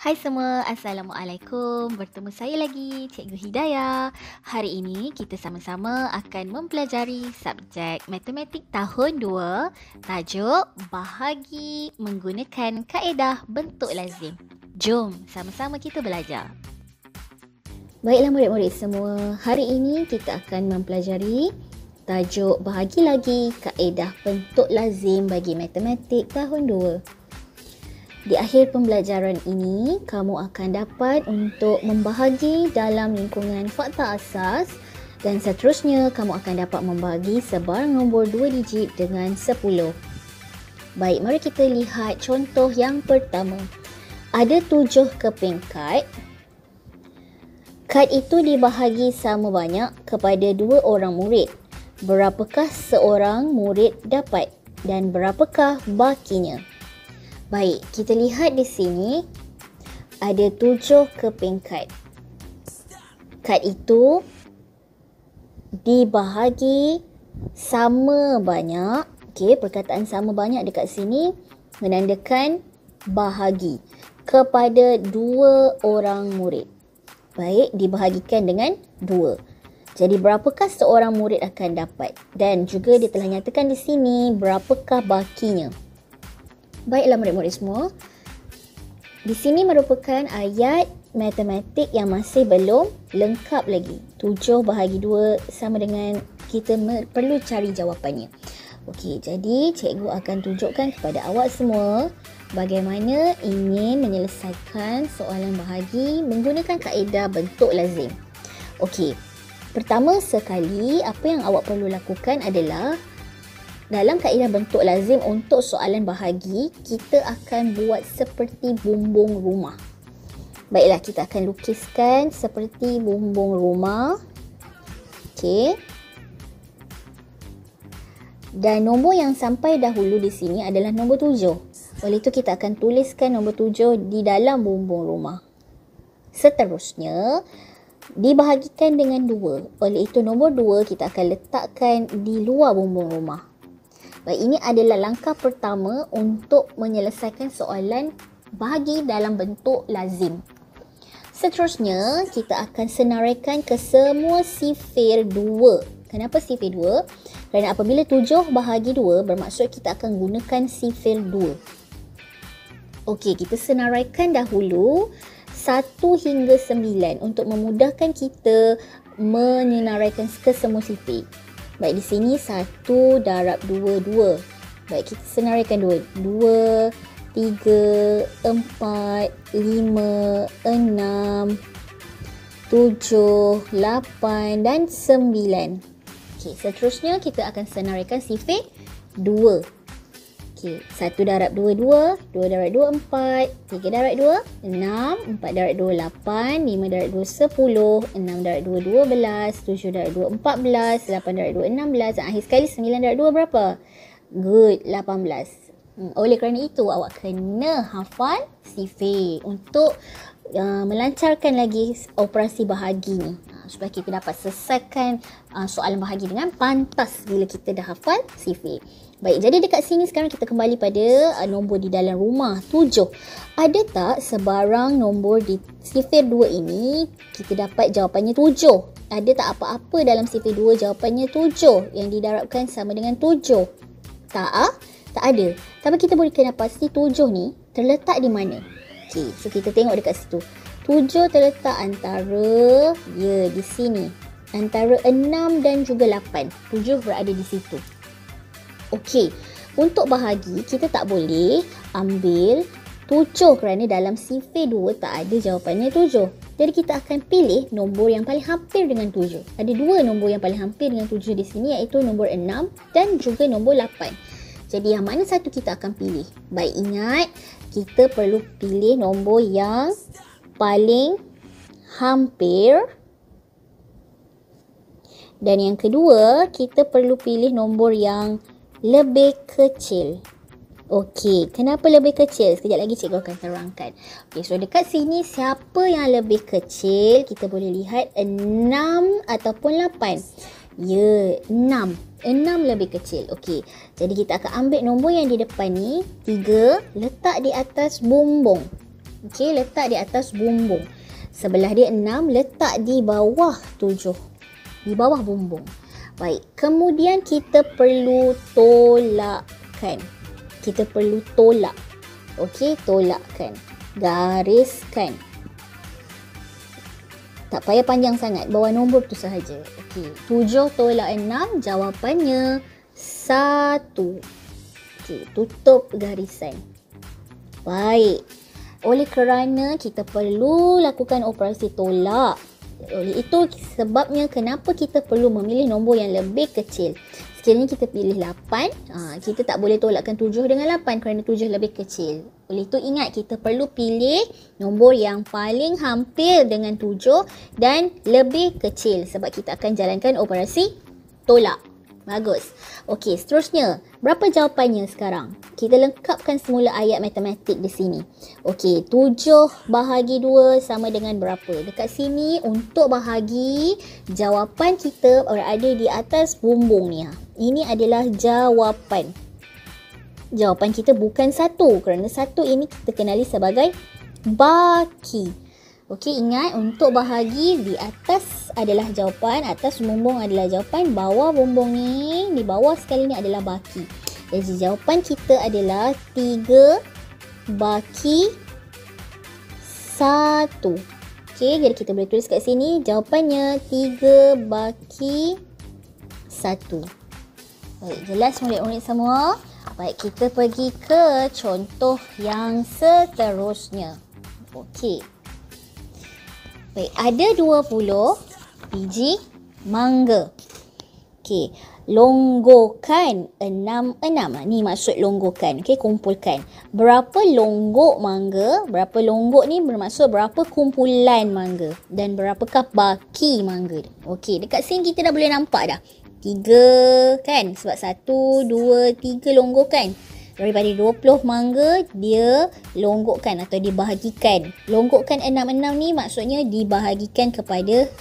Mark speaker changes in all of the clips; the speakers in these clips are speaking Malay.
Speaker 1: Hai semua, Assalamualaikum. Bertemu saya lagi, Cikgu Hidayah. Hari ini kita sama-sama akan mempelajari subjek Matematik tahun 2, tajuk Bahagi menggunakan kaedah bentuk lazim. Jom sama-sama kita belajar. Baiklah murid-murid semua, hari ini kita akan mempelajari tajuk Bahagi lagi kaedah bentuk lazim bagi matematik tahun 2. Di akhir pembelajaran ini, kamu akan dapat untuk membahagi dalam lingkungan fakta asas dan seterusnya kamu akan dapat membahagi sebarang nombor 2 digit dengan 10. Baik, mari kita lihat contoh yang pertama. Ada tujuh keping kad. Kad itu dibahagi sama banyak kepada dua orang murid. Berapakah seorang murid dapat dan berapakah bakinya? Baik, kita lihat di sini ada tujuh keping kad. Kad itu dibahagi sama banyak. Okey, perkataan sama banyak dekat sini menandakan bahagi kepada dua orang murid. Baik, dibahagikan dengan dua. Jadi berapakah seorang murid akan dapat? Dan juga dia telah nyatakan di sini berapakah bakinya. Baiklah murid-murid semua. Di sini merupakan ayat matematik yang masih belum lengkap lagi. 7 bahagi 2 sama dengan kita perlu cari jawapannya. Okey, jadi cikgu akan tunjukkan kepada awak semua bagaimana ingin menyelesaikan soalan bahagi menggunakan kaedah bentuk lazim. Okey. Pertama sekali, apa yang awak perlu lakukan adalah dalam kaedah bentuk lazim untuk soalan bahagi, kita akan buat seperti bumbung rumah. Baiklah, kita akan lukiskan seperti bumbung rumah. Okey. Dan nombor yang sampai dahulu di sini adalah nombor tujuh. Oleh itu kita akan tuliskan nombor tujuh di dalam bumbung rumah. Seterusnya, dibahagikan dengan dua. Oleh itu nombor dua kita akan letakkan di luar bumbung rumah. Baik, ini adalah langkah pertama untuk menyelesaikan soalan bahagi dalam bentuk lazim. Seterusnya, kita akan senaraikan ke semua sifir 2. Kenapa sifir 2? Kerana apabila 7 bahagi 2, bermaksud kita akan gunakan sifir 2. Okey, kita senaraikan dahulu 1 hingga 9 untuk memudahkan kita menyenaraikan ke semua sifir. Baik di sini 1 darab 2 2. Baik kita senaraikan 2. 2 3 4 5 6 7 8 dan 9. Okey, seterusnya kita akan senaraikan sifir 2. Okey, 1 darab 2, 2. 2 darab 2, 4. 3 darab 2, 6. 4 darab 2, 8. 5 darab 2, 10. 6 darab 2, 12. 7 darab 2, 14. 8 darab 2, 16. Dan akhir sekali, 9 darab 2 berapa? Good, 18. Hmm, oleh kerana itu, awak kena hafal sifir untuk uh, melancarkan lagi operasi bahagi ni uh, supaya kita dapat selesaikan uh, soalan bahagi dengan pantas bila kita dah hafal sifir. Baik, jadi dekat sini sekarang kita kembali pada uh, nombor di dalam rumah tujuh. Ada tak sebarang nombor di sifir dua ini kita dapat jawapannya tujuh? Ada tak apa-apa dalam sifir dua jawapannya tujuh yang didarabkan sama dengan tujuh? Tak ah? Tak ada. Tapi kita boleh kena pasti tujuh ni terletak di mana? Okey, so kita tengok dekat situ. Tujuh terletak antara, ya di sini. Antara enam dan juga lapan. Tujuh berada di situ. Okey, untuk bahagi kita tak boleh ambil tujuh kerana dalam sifir dua tak ada jawapannya tujuh. Jadi kita akan pilih nombor yang paling hampir dengan tujuh. Ada dua nombor yang paling hampir dengan tujuh di sini iaitu nombor enam dan juga nombor lapan. Jadi yang mana satu kita akan pilih? Baik ingat, kita perlu pilih nombor yang paling hampir dan yang kedua, kita perlu pilih nombor yang lebih kecil. Okey, kenapa lebih kecil? Sekejap lagi cikgu akan terangkan. Okey, so dekat sini siapa yang lebih kecil? Kita boleh lihat 6 ataupun 8. Ya, 6. 6 lebih kecil. Okey, jadi kita akan ambil nombor yang di depan ni, 3, letak di atas bumbung. Okey, letak di atas bumbung. Sebelah dia 6, letak di bawah 7. Di bawah bumbung. Baik, kemudian kita perlu tolakkan. Kita perlu tolak. Okey, tolakkan. Gariskan. Tak payah panjang sangat. Bawa nombor tu sahaja. Okey. 7 tolak 6. Jawapannya 1. Okey. Tutup garisan. Baik. Oleh kerana kita perlu lakukan operasi tolak. Oleh itu sebabnya kenapa kita perlu memilih nombor yang lebih kecil. Sekiranya kita pilih 8, ha, kita tak boleh tolakkan 7 dengan 8 kerana 7 lebih kecil. Oleh itu ingat kita perlu pilih nombor yang paling hampir dengan 7 dan lebih kecil sebab kita akan jalankan operasi tolak. Bagus. Okey, seterusnya. Berapa jawapannya sekarang? Kita lengkapkan semula ayat matematik di sini. Okey, 7 bahagi 2 sama dengan berapa? Dekat sini untuk bahagi jawapan kita berada di atas bumbung ni. Ha. Ini adalah jawapan. Jawapan kita bukan satu kerana satu ini kita kenali sebagai baki. Okey, ingat untuk bahagi di atas adalah jawapan, atas bumbung adalah jawapan, bawah bumbung ni, di bawah sekali ni adalah baki. Jadi jawapan kita adalah 3 baki 1. Okey, jadi kita boleh tulis kat sini jawapannya 3 baki 1. Baik, jelas murid-murid semua? Baik, kita pergi ke contoh yang seterusnya. Okey. Baik, ada 20 biji mangga. Okey, longgokan enam-enam. Ni maksud longgokan. Okey, kumpulkan. Berapa longgok mangga? Berapa longgok ni bermaksud berapa kumpulan mangga. Dan berapakah baki mangga. Okey, dekat sini kita dah boleh nampak dah. Tiga kan? Sebab satu, dua, tiga longgokan daripada 20 mangga dia longgokkan atau dibahagikan. Longgokkan 6-6 ni maksudnya dibahagikan kepada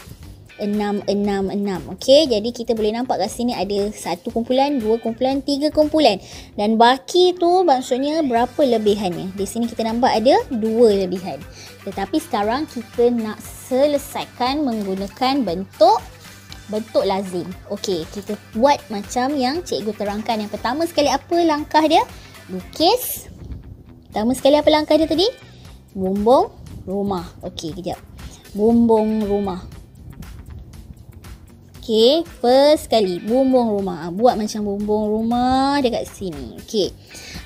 Speaker 1: 6-6-6. Okey, jadi kita boleh nampak kat sini ada satu kumpulan, dua kumpulan, tiga kumpulan. Dan baki tu maksudnya berapa lebihannya. Di sini kita nampak ada dua lebihan. Tetapi sekarang kita nak selesaikan menggunakan bentuk bentuk lazim. Okey, kita buat macam yang cikgu terangkan. Yang pertama sekali apa langkah dia? lukis. Pertama sekali apa langkah dia tadi? Bumbung rumah. Okey, kejap. Bumbung rumah. Okey, first sekali bumbung rumah. Buat macam bumbung rumah dekat sini. Okey.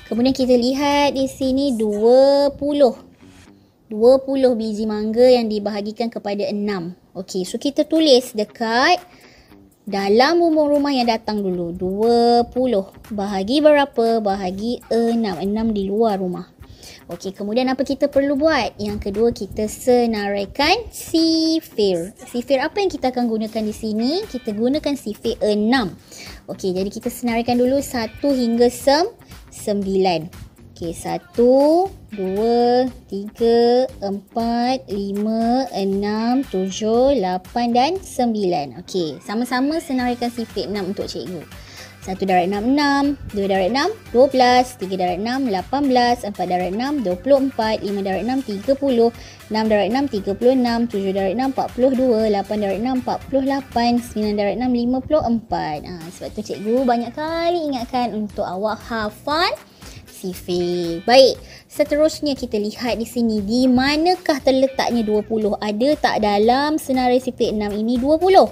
Speaker 1: Kemudian kita lihat di sini 20. 20 biji mangga yang dibahagikan kepada 6. Okey, so kita tulis dekat dalam bumbung rumah yang datang dulu 20 bahagi berapa bahagi 6 6 di luar rumah Okey, kemudian apa kita perlu buat? Yang kedua, kita senaraikan sifir. Sifir apa yang kita akan gunakan di sini? Kita gunakan sifir 6. Okey, jadi kita senaraikan dulu 1 hingga 9. Okey, satu, dua, tiga, empat, lima, enam, tujuh, lapan dan sembilan. Okey, sama-sama senaraikan sifat enam untuk cikgu. Satu darab enam, enam. Dua darab enam, dua belas. Tiga darab enam, lapan belas. Empat darab enam, dua puluh empat. Lima darab enam, tiga puluh. Enam darab enam, tiga puluh enam. Tujuh darab enam, empat puluh dua. Lapan darab enam, empat puluh lapan. Sembilan darab enam, lima puluh empat. Ha, sebab tu cikgu banyak kali ingatkan untuk awak hafal sifir. Baik, seterusnya kita lihat di sini di manakah terletaknya 20? Ada tak dalam senarai sifir 6 ini 20?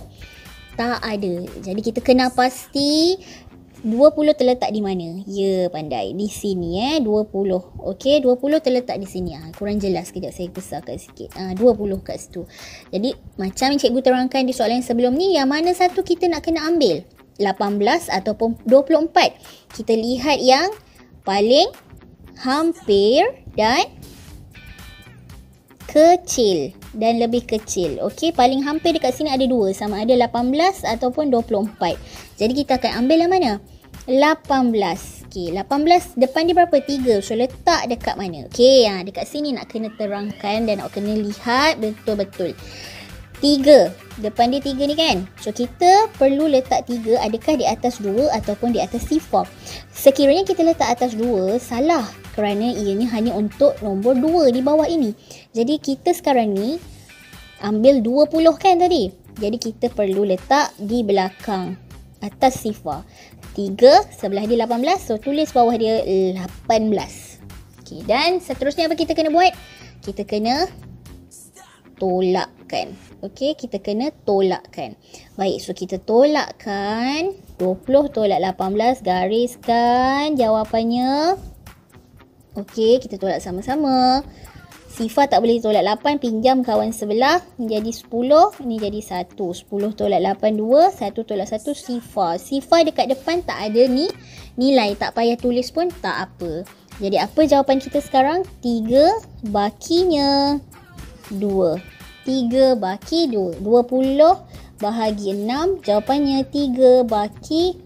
Speaker 1: Tak ada. Jadi kita kena pasti 20 terletak di mana? Ya, pandai. Di sini eh, 20. Okey, 20 terletak di sini. Ha, kurang jelas kejap saya besarkan sikit. Ha, 20 kat situ. Jadi, macam yang cikgu terangkan di soalan sebelum ni, yang mana satu kita nak kena ambil? 18 ataupun 24. Kita lihat yang paling hampir dan kecil dan lebih kecil. Okey, paling hampir dekat sini ada dua sama ada 18 ataupun 24. Jadi kita akan ambil yang mana? 18. Okey, 18 depan dia berapa? 3. So letak dekat mana? Okey, ha, dekat sini nak kena terangkan dan nak kena lihat betul-betul. Tiga. Depan dia tiga ni kan. So kita perlu letak tiga adakah di atas dua ataupun di atas sifar. Sekiranya kita letak atas dua, salah. Kerana ianya hanya untuk nombor dua di bawah ini. Jadi kita sekarang ni ambil dua puluh kan tadi. Jadi kita perlu letak di belakang atas sifar. Tiga, sebelah dia lapan belas. So tulis bawah dia lapan belas. Okay, dan seterusnya apa kita kena buat? Kita kena tolakkan. Okey, kita kena tolakkan. Baik, so kita tolakkan 20 tolak 18 gariskan jawapannya. Okey, kita tolak sama-sama. Sifar tak boleh tolak 8, pinjam kawan sebelah menjadi 10. Ini jadi 1. 10 tolak 8, 2. 1 tolak 1, sifar. Sifar dekat depan tak ada ni nilai. Tak payah tulis pun tak apa. Jadi apa jawapan kita sekarang? 3 bakinya 2. 3 baki 2. 20 bahagi 6. Jawapannya 3 baki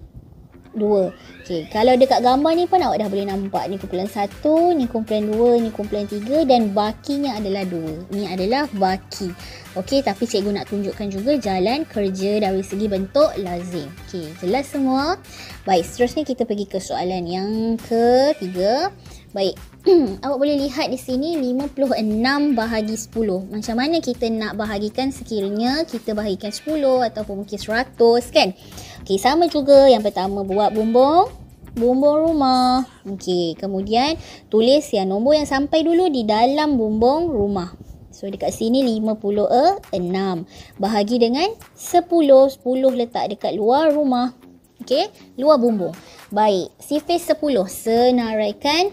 Speaker 1: 2. Okey, kalau dekat gambar ni pun awak dah boleh nampak ni kumpulan 1, ni kumpulan 2, ni kumpulan 3 dan bakinya adalah 2. Ni adalah baki. Okey, tapi cikgu nak tunjukkan juga jalan kerja dari segi bentuk lazim. Okey, jelas semua? Baik, seterusnya kita pergi ke soalan yang ketiga. Baik, awak boleh lihat di sini 56 bahagi 10. Macam mana kita nak bahagikan sekiranya kita bahagikan 10 ataupun mungkin 100 kan? Okey, sama juga yang pertama buat bumbung bumbung rumah. Okey, kemudian tulis yang nombor yang sampai dulu di dalam bumbung rumah. So dekat sini 56 bahagi dengan 10. 10 letak dekat luar rumah. Okey, luar bumbung. Baik, sifir 10 senaraikan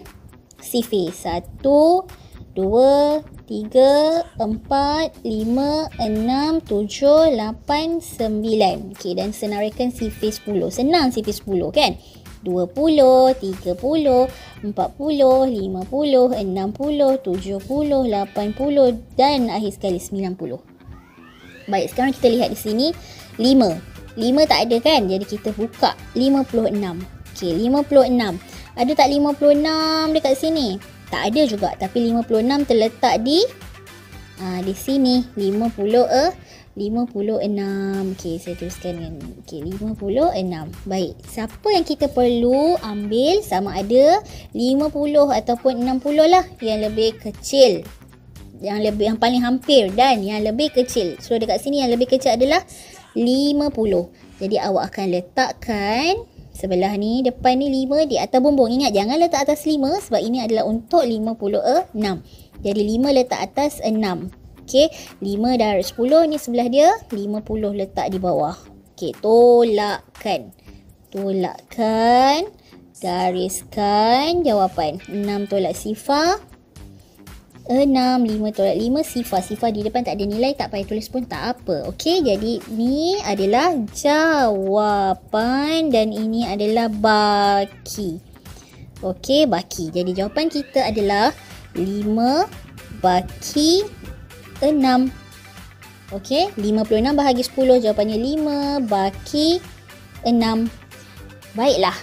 Speaker 1: sifir. Satu, dua, tiga, empat, lima, enam, tujuh, lapan, sembilan. Okey, dan senaraikan sifir sepuluh. Senang sifir sepuluh kan? Dua puluh, tiga puluh, empat puluh, lima puluh, enam puluh, tujuh puluh, lapan puluh dan akhir sekali sembilan puluh. Baik, sekarang kita lihat di sini. Lima. Lima tak ada kan? Jadi kita buka lima puluh enam. Okey, lima puluh enam. Ada tak 56 dekat sini? Tak ada juga. Tapi 56 terletak di ha, di sini. 50 eh. 56. Okey, saya tuliskan kan. Okey, 56. Baik. Siapa yang kita perlu ambil sama ada 50 ataupun 60 lah yang lebih kecil. Yang lebih yang paling hampir dan yang lebih kecil. So dekat sini yang lebih kecil adalah 50. Jadi awak akan letakkan Sebelah ni, depan ni 5 di atas bumbung. Ingat, jangan letak atas 5 sebab ini adalah untuk 56. Jadi 5 letak atas 6. Okey, 5 darab 10 ni sebelah dia, 50 letak di bawah. Okey, tolakkan. Tolakkan. Gariskan jawapan. 6 tolak sifar. 6, 5 tolak 5 sifar. Sifar di depan tak ada nilai, tak payah tulis pun tak apa. Okey, jadi ni adalah jawapan dan ini adalah baki. Okey, baki. Jadi jawapan kita adalah 5 baki 6. Okey, 56 bahagi 10 jawapannya 5 baki 6. Baiklah,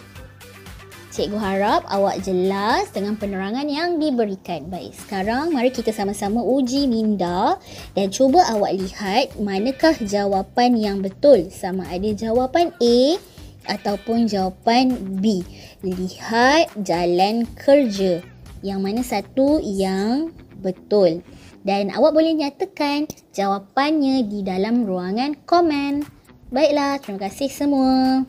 Speaker 1: Cikgu harap awak jelas dengan penerangan yang diberikan. Baik, sekarang mari kita sama-sama uji minda dan cuba awak lihat manakah jawapan yang betul. Sama ada jawapan A ataupun jawapan B. Lihat jalan kerja. Yang mana satu yang betul. Dan awak boleh nyatakan jawapannya di dalam ruangan komen. Baiklah, terima kasih semua.